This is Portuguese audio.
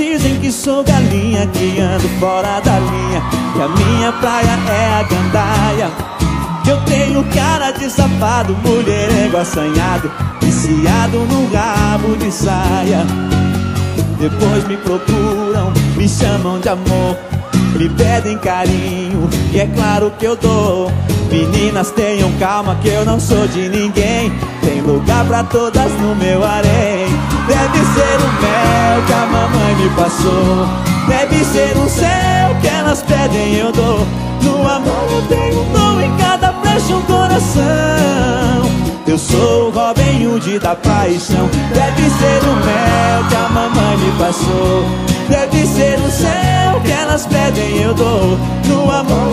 dizem que sou galinha, que ando fora da linha Que a minha praia é a gandaia. Eu tenho cara de safado, mulherengo assanhado Viciado no rabo de saia. Depois me procuram, me chamam de amor Me pedem carinho, e é claro que eu dou. Meninas tenham calma que eu não sou de ninguém. Tem lugar pra todas no meu harém. Deve ser o mel que me passou. Deve ser o céu que elas pedem eu dou. No amor eu tenho um dom em cada flecha um coração. Eu sou o Robin Hood da paixão. Deve ser o mel que a mamãe me passou. Deve ser o céu que elas pedem eu dou. No amor